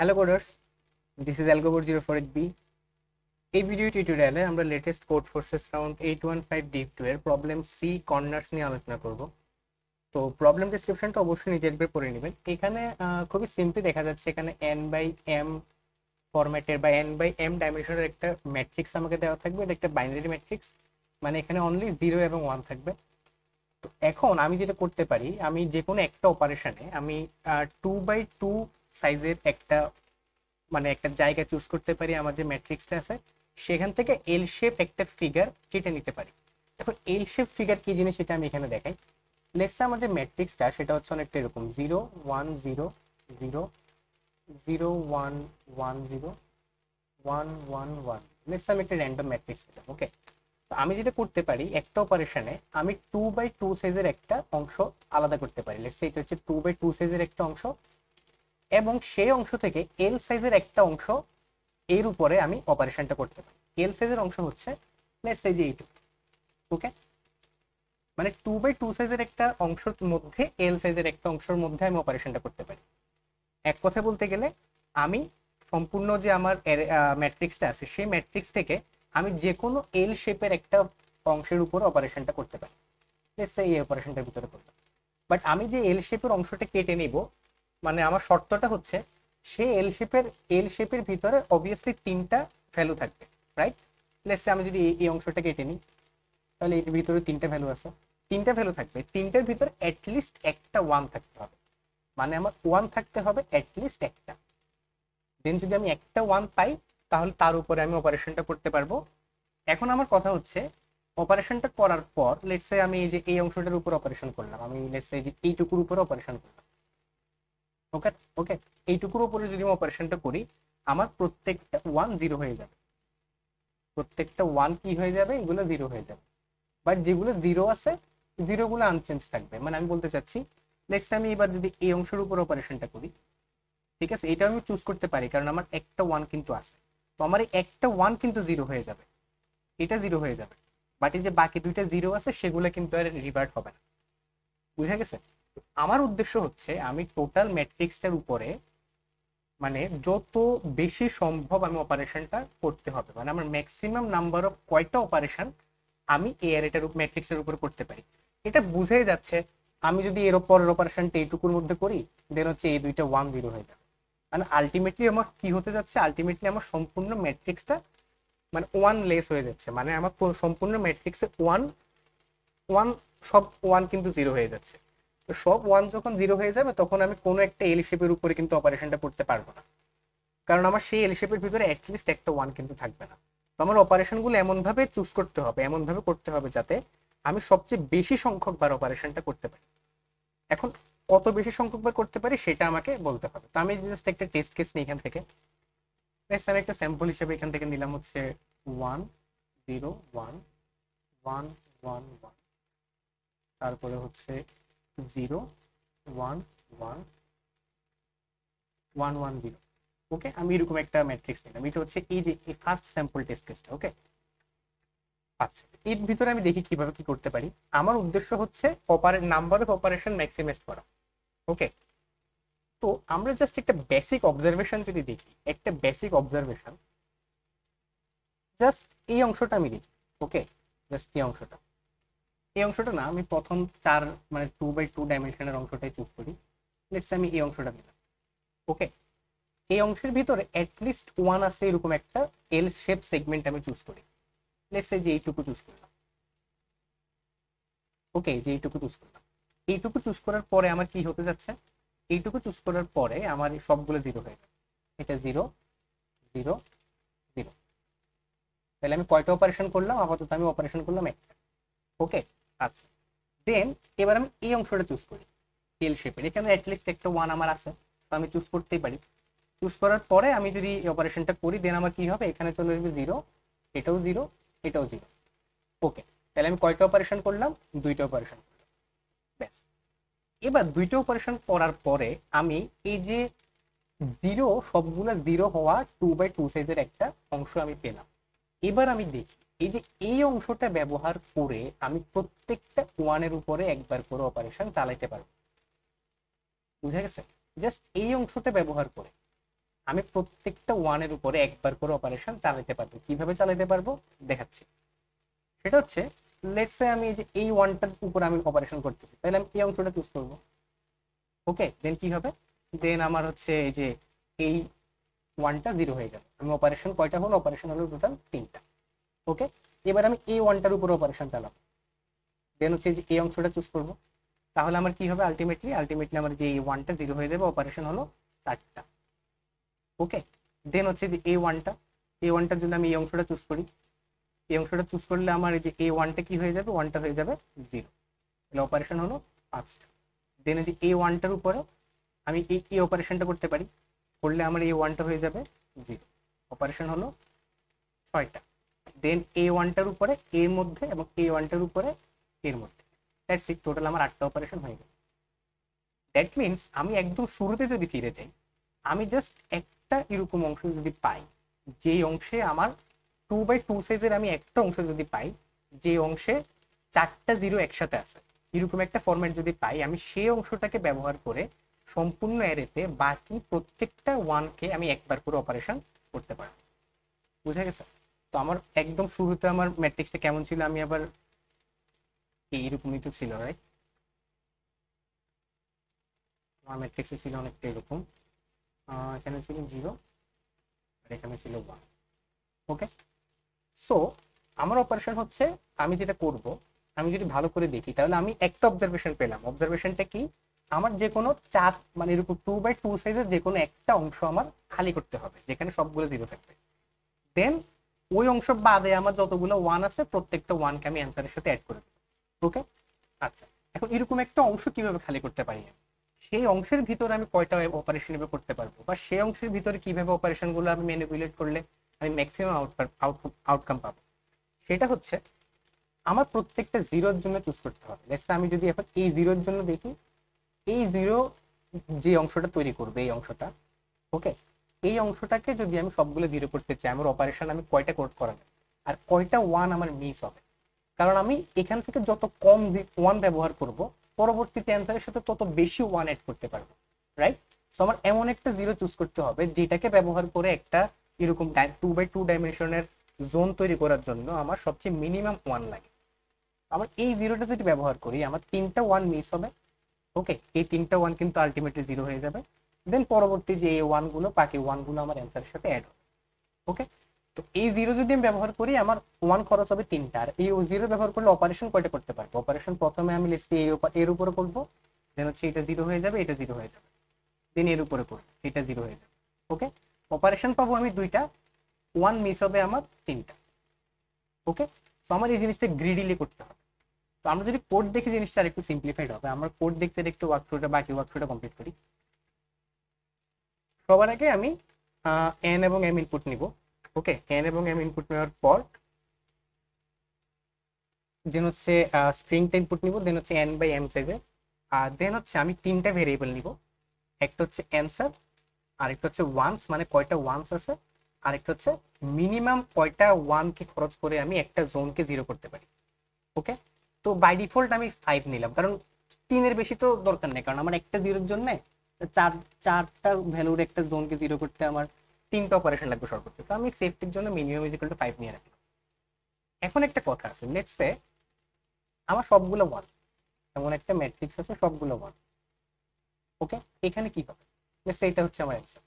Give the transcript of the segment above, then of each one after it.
Hello coders this is অ্যালগোবোর zero four eight B এই video টিউটোরিয়ালে আমরা latest code forces round eight one five div two এর problem C corners নিয়ে আলোচনা করব। তো প্রবলেম ডিসক্রিপশনটা অবশ্যই নিজের উপরে পড়ে নেবেন। এখানে খুবই সিম্পলি দেখা যাচ্ছে এখানে এন বাই এম ফরম্যাটের বা এন বাই এম ডাইমেনশনের একটা ম্যাট্রিক্স আমাকে দেওয়া থাকবে। এটা একটা বাইনারি ম্যাট্রিক্স মানে এখানে অনলি জিরো এবং ওয়ান থাকবে। তো এখন আমি যেটা করতে পারি, আমি যে কোনো একটা অপারেশনে আমি টু বাই টু সাইজের একটা মানে একটা জায়গা চুজ করতে পারি, আমার যে ম্যাট্রিক্সটা আছে, সেখান থেকে এল শেপ একটা ফিগার কেটে নিতে পারি। এখন এল শেপ ফিগার কি জিনিস সেটা আমি এখানে দেখাই। লেটস আমার যে ম্যাট্রিক্সটা সেটা হচ্ছে অনেকটা এরকম zero one zero zero zero one one zero one one one let's আমি একটা র্যান্ডম ম্যাট্রিক্স পেলাম ওকে তো আমি যেটা করতে পারি, একটা অপারেশনে আমি টু বাই টু সাইজের একটা অংশ আলাদা করতে পারি। লেটস এটা হচ্ছে টু বাই টু সাইজের একটা অংশ এবং সেই অংশ থেকে এল সাইজের একটা অংশ এর উপরে আমি অপারেশনটা করতে পারি। এল সাইজের অংশ হচ্ছে লেটস এইটুকু ওকে মানে টু বাই টু সাইজের একটা অংশের মধ্যে এল সাইজের একটা অংশের মধ্যে আমি অপারেশনটা করতে পারি। এক কথা বলতে গেলে আমি সম্পূর্ণ যে আমার ম্যাট্রিক্সটা আছে, সেই ম্যাট্রিক্স থেকে আমি যে কোনো এল শেপের একটা অংশের উপর অপারেশনটা করতে পারি। লেটস এই অপারেশনটার ভিতরে করলাম। বাট আমি যে এল শেপের অংশটা কেটে নিব মানে আমার শর্তটা হচ্ছে, সে এল শেপের এল শেপের ভিতরে অবভিয়াসলি তিনটা ভ্যালু থাকবে রাইট লেটস আমি যদি এই- অংশটা কেটে নিই, তাহলে এর ভিতরে তিনটা ভ্যালু আছে। তিনটা ভ্যালু থাকবে, তিনটার ভিতরে অ্যাটলিস্ট একটা ওয়ান থাকতে হবে। মানে আমার ওয়ান থাকতে হবে অ্যাটলিস্ট একটা। দেন যদি আমি একটা ওয়ান পাই, তাহলে তার উপরে আমি অপারেশনটা করতে পারব। এখন আমার কথা হচ্ছে অপারেশনটা করার পর লেটসে আমি এই যে এই অংশটার উপর অপারেশন করলাম, আমি লেটসে এই যে এইটুকুর উপর অপারেশন করলাম। ওকে ওকে এইটুকুর উপরে যদি আমি অপারেশনটা করি, আমার প্রত্যেকটা ওয়ান জিরো হয়ে যাবে। প্রত্যেকটা ওয়ান কি হয়ে যাবে? এগুলো জিরো হয়ে যাবে। বাট যেগুলো জিরো আছে জিরোগুলো আনচেঞ্জ থাকবে। মানে আমি বলতে চাচ্ছি লেটস আমি এবার যদি এই অংশের উপর অপারেশনটা করি, ঠিক আছে? এটা আমি চুজ করতে পারি, কারণ আমার একটা ওয়ান কিন্তু আছে। তো আমার এই একটা ওয়ান কিন্তু জিরো হয়ে যাবে। এটা জিরো হয়ে যাবে। বাট এই যে বাকি দুইটা জিরো আছে, সেগুলো কিন্তু আর রিভার্ট হবে না। বুঝা গেছে? আমার উদ্দেশ্য হচ্ছে আমি টোটাল ম্যাট্রিক্সটার উপরে মানে যত বেশি সম্ভব আমি অপারেশনটা করতে হবে। মানে আমার ম্যাক্সিমাম নাম্বার অফ কয়টা অপারেশন আমি এই অ্যারেটার ম্যাট্রিক্সের উপর করতে পারি। এটা বুঝেই যাচ্ছে, আমি যদি এর পরের অপারেশনটা এইটুকুর মধ্যে করি দেন হচ্ছে এই দুইটা ওয়ান জিরো হয়ে যাবে। মানে আলটিমেটলি আমার কি হতে যাচ্ছে আলটিমেটলি আমার সম্পূর্ণ ম্যাট্রিক্সটা মানে ওয়ান লেস হয়ে যাচ্ছে। মানে আমার সম্পূর্ণ ম্যাট্রিক্সে ওয়ান ওয়ান সব ওয়ান কিন্তু জিরো হয়ে যাচ্ছে। তো সব ওয়ান যখন জিরো হয়ে যাবে, তখন আমি কোনো একটা এল শেপের উপরে কিন্তু অপারেশনটা করতে পারব না। কারণ আমার সেই এল ভিতরে অ্যাটলিস্ট একটা ওয়ান কিন্তু থাকবে না। তো আমার অপারেশনগুলো এমনভাবে চুজ করতে হবে, এমনভাবে করতে হবে যাতে আমি সবচেয়ে বেশি সংখ্যক বার অপারেশনটা করতে পারি। এখন কত বেশি সংখ্যক বার করতে পারি সেটা আমাকে বলতে হবে। তো আমি জাস্ট একটা টেস্ট কেস নিই এখান থেকে। আমি একটা স্যাম্পল হিসেবে এখান থেকে নিলাম হচ্ছে one zero one one one one তারপরে হচ্ছে zero one one one one zero okay আমি এরকম একটা ম্যাট্রিক্স নিলাম। এটা হচ্ছে এই যে এই ফার্স্ট স্যাম্পল টেস্ট কেসটা ওকে আচ্ছা এর ভিতরে আমি দেখি কীভাবে কি করতে পারি। আমার উদ্দেশ্য হচ্ছে অপারে নাম্বার অফ অপারেশন ম্যাক্সিমাইজ করা ওকে তো আমরা জাস্ট একটা বেসিক অবজারভেশন যদি দেখি, একটা বেসিক অবজারভেশন জাস্ট এই অংশটা আমি দেখি ওকে জাস্ট এই অংশটা। এই অংশটা না, আমি প্রথম চার মানে টু বাই টু ডাইমেনশনের অংশটাই চুজ করি। লেটস আমি এই অংশটা নিলাম ওকে এই অংশের ভিতরে অ্যাটলিস্ট ওয়ান আছে এরকম একটা এল শেপ সেগমেন্ট আমি চুজ করি। লেটস যে এইটুকু চুজ করলাম। ওকে যে এইটুকু চুজ করলাম। এইটুকু চুজ করার পরে আমার কি হতে যাচ্ছে? এইটুকু চুজ করার পরে আমার সবগুলো জিরো হয়ে যাবে। এটা জিরো জিরো জিরো তাহলে আমি কয়টা অপারেশন করলাম? আপাতত আমি অপারেশন করলাম একটা। ওকে আচ্ছা দেন এবার আমি এই অংশটা চুজ করি। এল শেপের এখানে অ্যাটলিস্ট একটা ওয়ান আমার আছে, তো আমি চুজ করতেই পারি। চুজ করার পরে আমি যদি এই অপারেশনটা করি দেন আমার কি হবে? এখানে চলে আসবে জিরো এটাও জিরো এটাও জিরো ওকে তাহলে আমি কয়টা অপারেশন করলাম? দুইটা অপারেশন ব্যাস। এবার দুইটা অপারেশন করার পরে আমি এই যে জিরো সবগুলো জিরো হওয়া টু বাই টু সাইজের একটা অংশ আমি পেলাম। এবার আমি দেখি। এই যে এই অংশটা ব্যবহার করে আমি প্রত্যেকটা ওয়ানের উপরে একবার করে অপারেশন চালাইতে পারব। বুঝা গেছে? জাস্ট এই অংশটা ব্যবহার করে আমি প্রত্যেকটা ওয়ানের উপরে একবার করে অপারেশন চালাতে পারব। কীভাবে চালাতে পারব? দেখাচ্ছি। সেটা হচ্ছে লেটসে আমি এই যে এই ওয়ানটার উপর আমি অপারেশন করতেছি, তাহলে আমি এই অংশটা চুজ করব। ওকে দেন কি হবে? দেন আমার হচ্ছে এই যে এই ওয়ানটা জিরো হয়ে গেল। আমি অপারেশন কয়টা হলো? অপারেশন হলো টোটাল তিনটা। ওকে এবার আমি এ ওয়ানটার উপর অপারেশন চালাবো। দেন হচ্ছে যে এই অংশটা চুজ করব। তাহলে আমার কি হবে? আলটিমেটলি আলটিমেটলি আমার যে এই ওয়ানটা জিরো হয়ে যাবে অপারেশন হলো চারটা। ওকে দেন হচ্ছে যে এ ওয়ানটা এ ওয়ানটার জন্য আমি এই অংশটা চুজ করি। এই অংশটা চুজ করলে আমার এই যে এ ওয়ানটা কি হয়ে যাবে? ওয়ানটা হয়ে যাবে জিরো তাহলে অপারেশন হলো পাঁচটা। দেন যে এ ওয়ানটার উপরে আমি এই এই অপারেশনটা করতে পারি। করলে আমার এই ওয়ানটা হয়ে যাবে জিরো অপারেশন হলো ছয়টা। দেন এ ওয়ানটার উপরে এর মধ্যে এবং এ ওয়ানটার উপরে এর মধ্যে। দ্যাটস ইট টোটাল আমার আটটা অপারেশন হয়ে গেল। দ্যাট মিনস আমি একদম শুরুতে যদি ফিরে যাই, আমি জাস্ট একটা এরকম অংশ যদি পাই, যে অংশে আমার টু বাই টু সাইজের আমি একটা অংশ যদি পাই, যে অংশে চারটা জিরো একসাথে আছে, এরকম একটা ফরম্যাট যদি পাই, আমি সেই অংশটাকে ব্যবহার করে সম্পূর্ণ অ্যারেতে বাকি প্রত্যেকটা ওয়ানকে আমি একবার করে অপারেশন করতে পারব। বুঝা গেছে? তো আমার একদম শুরুতে আমার ম্যাট্রিক্সটা কেমন ছিল, আমি আবার এইরকমই তো ছিল রাইট আমার ম্যাট্রিক্সে ছিল অনেকটা এরকম। এখানে ছিল জিরো আর এখানে ছিল ওয়ান ওকে সো আমার অপারেশন হচ্ছে আমি যেটা করব, আমি যদি ভালো করে দেখি, তাহলে আমি একটা অবজারভেশন পেলাম। অবজারভেশনটা কি? আমার যে কোনো চার মানে এরকম টু বাই টু সাইজের যে কোনো একটা অংশ আমার খালি করতে হবে, যেখানে সবগুলো জিরো থাকবে। দেন ওই অংশ বাদে আমার যতগুলো ওয়ান আছে, প্রত্যেকটা ওয়ানকে আমি অ্যান্সারের সাথে অ্যাড করে দেবো ওকে আচ্ছা এখন এরকম একটা অংশ কীভাবে খালি করতে পারি সেই অংশের ভিতরে আমি কয়টা অপারেশন এভাবে করতে পারব? বা সেই অংশের ভিতরে কীভাবে অপারেশনগুলো আমি ম্যানিপুলেট করলে আমি ম্যাক্সিমাম আউটকাম পাবো? সেটা হচ্ছে, আমার প্রত্যেকটা জিরোর জন্য চুজ করতে হবে। লেটস আমি যদি এখন এই জিরোর জন্য দেখি, এই জিরো যে অংশটা তৈরি করবে, এই অংশটা ওকে এই অংশটাকে যদি আমি সবগুলো জিরো করতে চাই, আমার অপারেশন আমি কয়টা কোড করাবে? আর কয়টা ওয়ান আমার মিস হবে? কারণ আমি এখান থেকে যত কম ওয়ান ব্যবহার করব, পরবর্তীতে অ্যান্সারের সাথে তত বেশি ওয়ান অ্যাড করতে পারব রাইট সো আমার এমন একটা জিরো চুজ করতে হবে, যেটাকে ব্যবহার করে একটা এরকম টু বাই টু ডাইমেনশনের জোন তৈরি করার জন্য আমার সবচেয়ে মিনিমাম ওয়ান লাগে। আমার এই জিরোটা যদি ব্যবহার করি, আমার তিনটা ওয়ান মিস হবে ওকে এই তিনটা ওয়ান কিন্তু আলটিমেটলি জিরো হয়ে যাবে। দেন পরবর্তী যে এই ওয়ানগুলো, বাকি ওয়ানগুলো আমার অ্যান্সারের সাথে অ্যাড ওকে তো এই জিরো যদি আমি ব্যবহার করি, আমার ওয়ান খরচ হবে তিনটা। আর এই জিরো ব্যবহার করলে অপারেশন কয়টা করতে পারব? অপারেশন প্রথমে আমি লিস্টে এর উপরে করব। দেন হচ্ছে এটা জিরো হয়ে যাবে, এটা জিরো হয়ে যাবে। দেন এর উপরে করব, এটা জিরো হয়ে যাবে। ওকে অপারেশন পাবো আমি দুইটা। ওয়ান মিস হবে আমার তিনটা। ওকে তো আমার এই জিনিসটা গ্রিডিলি করতে হবে। তো আমরা যদি কোড দেখি জিনিসটা আরেকটু সিম্পলিফাইড হবে, আমরা কোড দেখতে দেখতে ওয়ার্কফ্লোটা বাকি ওয়ার্ক ওয়ার্কফ্লোটা কমপ্লিট করি। সবার আগে আমি এন এবং এম ইনপুট নিব। ওকে এন এবং এম ইনপুট নেওয়ার পর দেন হচ্ছে স্প্রিংটা ইনপুট নিব দেন হচ্ছে এন বাই এম সাইজে আর দেন হচ্ছে আমি তিনটা ভেরিয়েবল নিব। একটা হচ্ছে অ্যান্সার আরেকটা হচ্ছে ওয়ান্স মানে কয়টা ওয়ান্স আছে। আরেকটা হচ্ছে মিনিমাম কয়টা ওয়ানকে খরচ করে আমি একটা জোনকে জিরো করতে পারি। ওকে তো বাই ডিফল্ট আমি ফাইভ নিলাম। কারণ তিনের বেশি তো দরকার নেই, কারণ আমার একটা জিরোর জন্য চার, চারটা ভ্যালুর একটা জোনকে জিরো করতে আমার তিনটা অপারেশন লাগবে সর্বোচ্চ। তো আমি সেফটির জন্য মিনিমাম ইজিক্যাল টু ফাইভ নিয়ে রাখলাম এখন একটা কথা আছে লেটস সে আমার সবগুলো ওয়ান এমন একটা ম্যাট্রিক্স আছে, সবগুলো ওয়ান ওকে এখানে কি হবে? সেইটা হচ্ছে আমার অ্যান্সার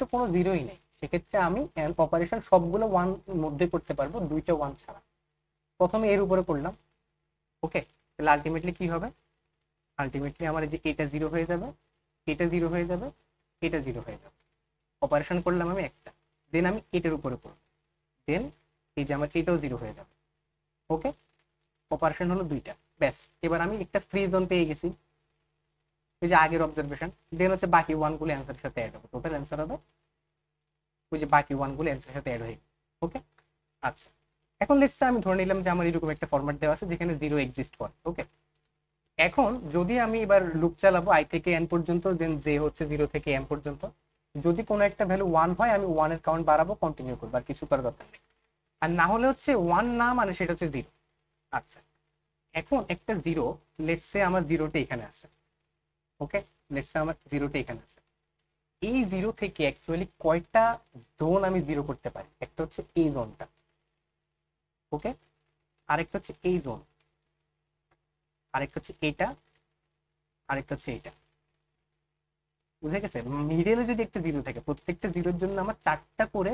তো কোনো জিরোই নেই। সেক্ষেত্রে আমি অপারেশন সবগুলো ওয়ান মধ্যে করতে পারব, দুইটা ওয়ান ছাড়া। প্রথমে এর উপরে করলাম। ওকে তাহলে আলটিমেটলি কি হবে? আলটিমেটলি আমার যে এটা জিরো হয়ে যাবে। এটা জিরো হয়ে যাবে, এটা জিরো হয়ে যাবে। অপারেশন করলাম আমি একটা দেন আমি এটার উপরে করব দেন এই যে আমার এটাও জিরো হয়ে যাবে। ওকে অপারেশন হলো দুইটা। ব্যাস, এবার আমি একটা ফ্রি জোন পেয়ে গেছি। ওই যে আগের অবজারভেশন দেন হচ্ছে বাকি ওয়ানগুলো অ্যান্সারের সাথে অ্যাড হবে। টোটাল অ্যান্সার হবে ওই যে বাকি ওয়ানগুলো অ্যান্সারের সাথে অ্যাড হয়ে ওকে আচ্ছা। এখন লেটস আমি ধরে নিলাম যে আমার এরকম একটা ফরম্যাট দেওয়া আছে যেখানে জিরো এক্সিস্ট করে। ওকে এখন যদি আমি এবার লুপ চালাবো আই থেকে এন পর্যন্ত দেন জে হচ্ছে জিরো থেকে এম পর্যন্ত, যদি কোনো একটা ভ্যালু ওয়ান হয়, আমি ওয়ানের কাউন্ট বাড়াবো কন্টিনিউ করব, আর কিছু করার দরকার নেই। আর না হলে হচ্ছে ওয়ান না মানে সেটা হচ্ছে জিরো আচ্ছা এখন একটা জিরো লেটসে আমার জিরোটা এখানে আছে। ওকে লেটসে আমার জিরোটা এখানে আছে। এই জিরো থেকে অ্যাকচুয়ালি কয়টা জোন আমি জিরো করতে পারি? একটা হচ্ছে এই জোনটা ওকে আরেকটা হচ্ছে এই জোন আরেকটা হচ্ছে এটা, আরেকটা হচ্ছে এটা। বুঝে গেছে? মিডলে যদি একটা জিরো থাকে, প্রত্যেকটা জিরোর জন্য আমার চারটা করে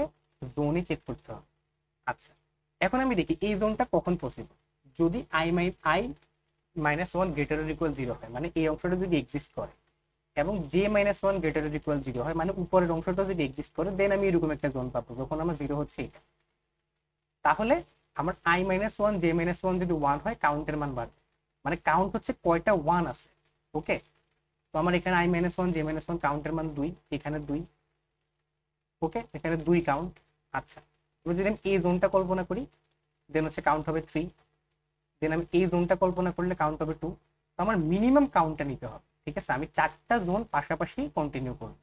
জোনই চেক করতে হবে। আচ্ছা এখন আমি দেখি এই জোনটা কখন পসিবল যদি I my I minus one greater equal zero হয় মানে এই অংশটা যদি এক্সিস্ট করে, এবং J minus one greater equal zero হয় মানে উপরের অংশটা যদি এক্সিস্ট করে দেন আমি এরকম একটা জোন পাবো, যখন আমার জিরো হচ্ছে এটা। তাহলে আমার I minus one J minus one যদি ওয়ান হয় কাউন্টের মান বাড়বে। মানে কাউন্ট হচ্ছে কয়টা ওয়ান আছে ওকে তো আমার এখানে I minus one J minus one কাউন্টের মান দুই, এখানে দুই ওকে এখানে দুই কাউন্ট আচ্ছা। এবার যদি আমি এই জোনটা কল্পনা করি দেন হচ্ছে কাউন্ট হবে থ্রি দেন আমি এই জোনটা কল্পনা করলে কাউন্ট হবে টু তো আমার মিনিমাম কাউন্টটা নিতে হবে, ঠিক আছে? আমি চারটা জোন পাশাপাশি কন্টিনিউ করব।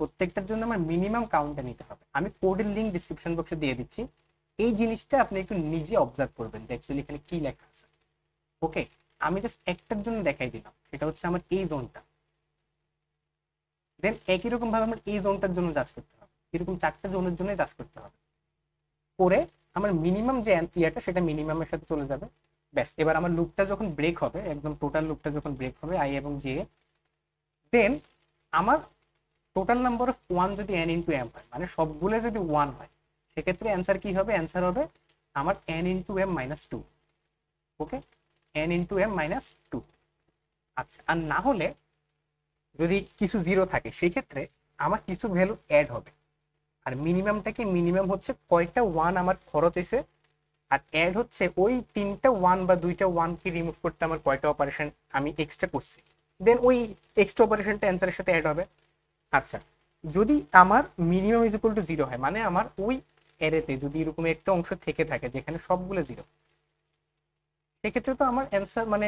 প্রত্যেকটার জন্য আমার মিনিমাম কাউন্টটা নিতে হবে। আমি কোডের লিঙ্ক ডিসক্রিপশন বক্সে দিয়ে দিচ্ছি। এই জিনিসটা আপনি একটু নিজে অবজার্ভ করবেন যে অ্যাকচুয়ালি এখানে কি লেখা আছে। ওকে আমি জাস্ট একটার জন্য দেখাই দিলাম, সেটা হচ্ছে আমার এই জোনটা দেন একই রকম ভাবে আমার এই জোনটার জন্য জাজ করতে হবে। এরকম চারটা জোনের জন্য জাজ করতে হবে। করে আমার মিনিমাম যে ইয়াটা, সেটা মিনিমামের সাথে চলে যাবে। ব্যাস, এবার আমার লুপটা যখন ব্রেক হবে, একদম টোটাল লুপটা যখন ব্রেক হবে আই এবং জে দেন আমার টোটাল নাম্বার অফ ওয়ান যদি এন ইন্টু এম হয় মানে সবগুলো যদি ওয়ান হয়, সেক্ষেত্রে অ্যান্সার কি হবে? অ্যান্সার হবে আমার N into M minus two okay N into M minus two আচ্ছা আর না হলে যদি কিছু জিরো থাকে সেই ক্ষেত্রে আমার কিছু ভ্যালু অ্যাড হবে। আর মিনিমামটা কি? মিনিমাম হচ্ছে কয়টা ওয়ান আমার খরচ এসে, আর অ্যাড হচ্ছে ওই তিনটা ওয়ান বা দুইটা ওয়ানকে রিমুভ করতে আমার কয়টা অপারেশন আমি এক্সট্রা করছি। দেন ওই এক্সট্রা অপারেশনটা অ্যান্সারের সাথে অ্যাড হবে। আচ্ছা যদি আমার minimum is equal to zero হয় মানে আমার ওই অ্যারেতে যদি এরকম একটা অংশ থেকে থাকে, যেখানে সবগুলো জিরো সেক্ষেত্রে তো আমার অ্যান্সার মানে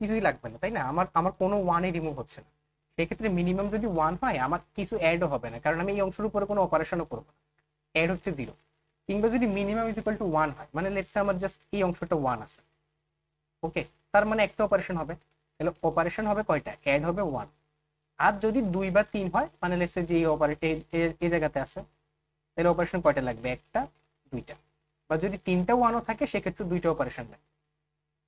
কিছুই লাগবে না, তাই না? আমার আমার কোনো ওয়ানে রিমুভ হচ্ছে না। সেক্ষেত্রে মিনিমাম যদি ওয়ান হয়, আমার কিছু অ্যাডও হবে না, কারণ আমি এই অংশের উপরে কোনো অপারেশনও করব না। অ্যাড হচ্ছে জিরো কিংবা যদি মিনিমাম ইজ টু ওয়ান হয় মানে লেটসে আমার জাস্ট এই অংশটা ওয়ান আছে। ওকে তার মানে একটা অপারেশন হবে। তাহলে অপারেশন হবে কয়টা? অ্যাড হবে ওয়ান আর যদি দুই বা তিন হয় মানে লেটসে যে এই জায়গাতে আছে, তাহলে অপারেশন কয়টা লাগবে? একটা, দুইটা। বা যদি তিনটা ওয়ানও থাকে, সেক্ষেত্রে দুইটা অপারেশন লাগবে।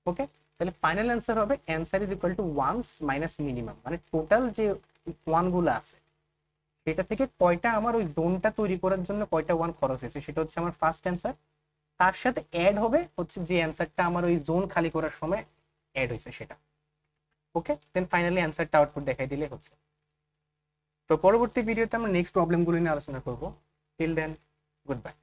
ওকে তাহলে ফাইনাল অ্যান্সার হবে answer is equal to ones minus minimum মানে টোটাল যে ওয়ানগুলো আছে, সেটা থেকে কয়টা আমার ওই জোনটা তৈরি করার জন্য কয়টা ওয়ান খরচ হয়েছে, সেটা হচ্ছে আমার ফার্স্ট অ্যান্সার তার সাথে অ্যাড হবে হচ্ছে যে অ্যান্সারটা আমার ওই জোন খালি করার সময় অ্যাড হয়েছে সেটা। ওকে দেন ফাইনালি অ্যান্সারটা আউটপুট দেখাই দিলে হচ্ছে। তো পরবর্তী ভিডিওতে আমরা নেক্সট প্রবলেমগুলো নিয়ে আলোচনা করব। Till then good bye